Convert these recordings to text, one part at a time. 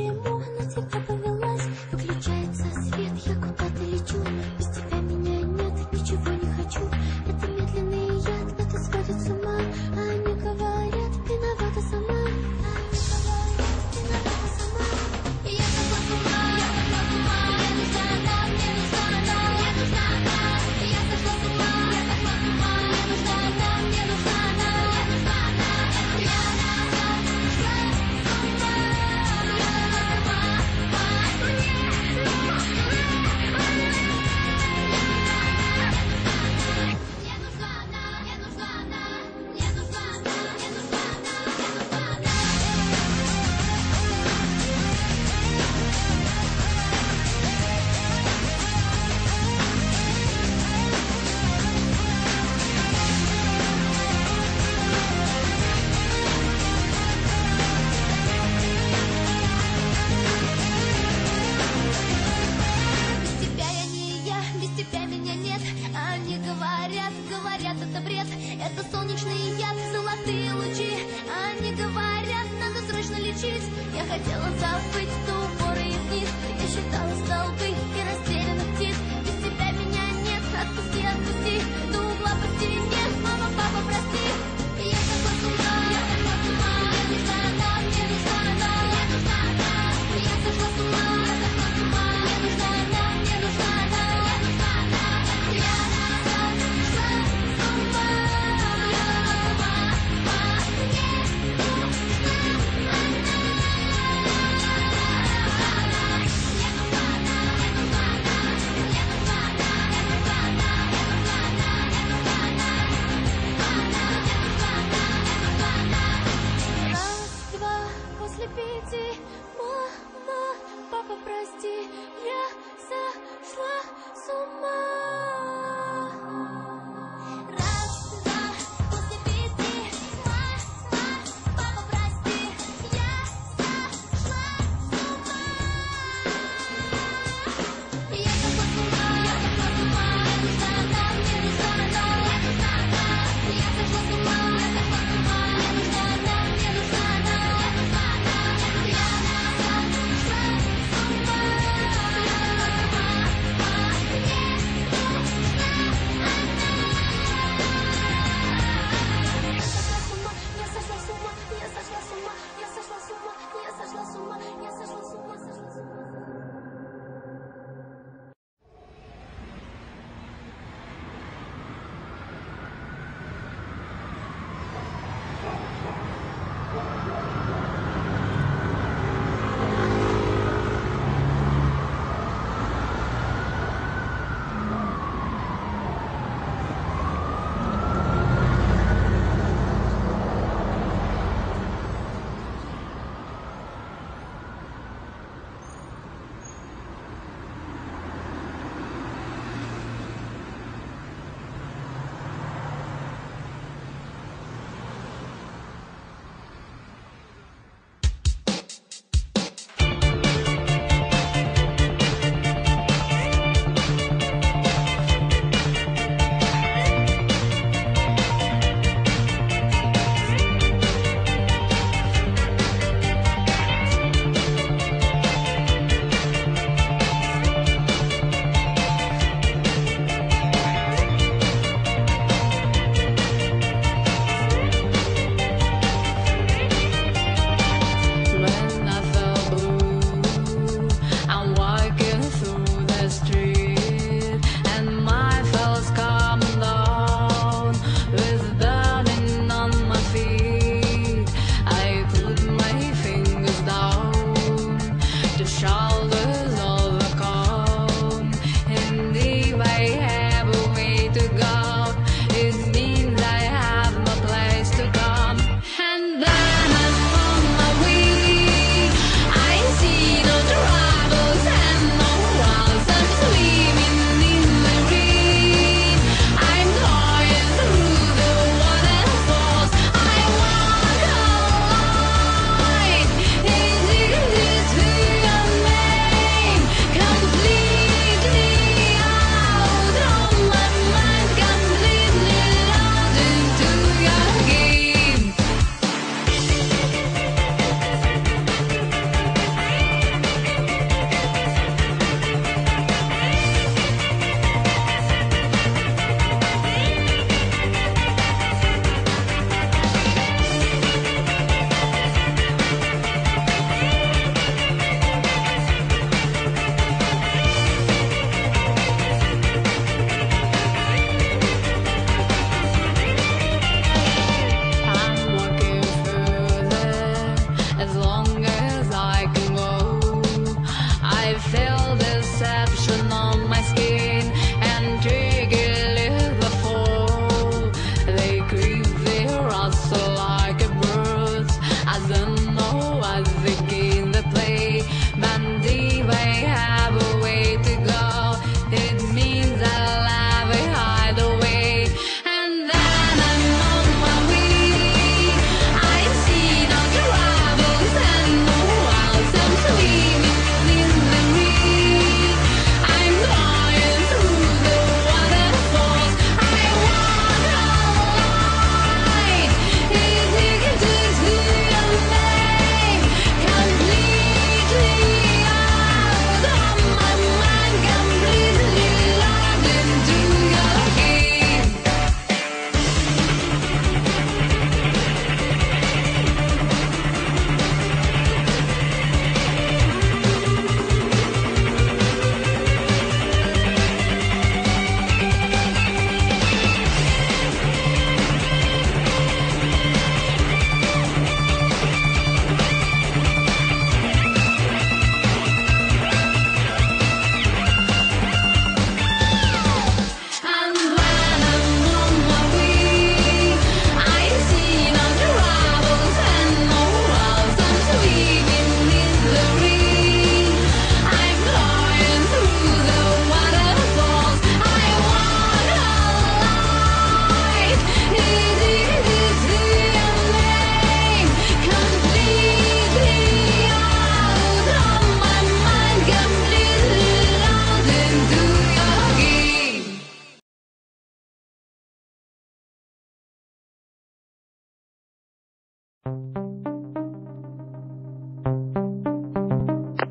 寂寞，那些。jealous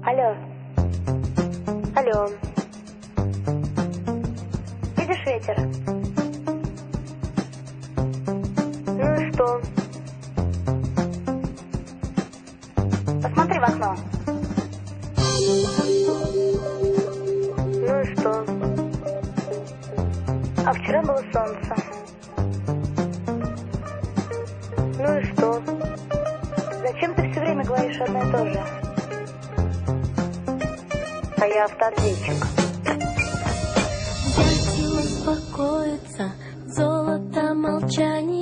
Алло. Алло. Видишь ветер? Ну и что? Посмотри в окно. Ну и что? А вчера было солнце. Ну и что? Зачем ты все время говоришь одно и то же? А я автоответчик. Дятел успокоится, золото молчание,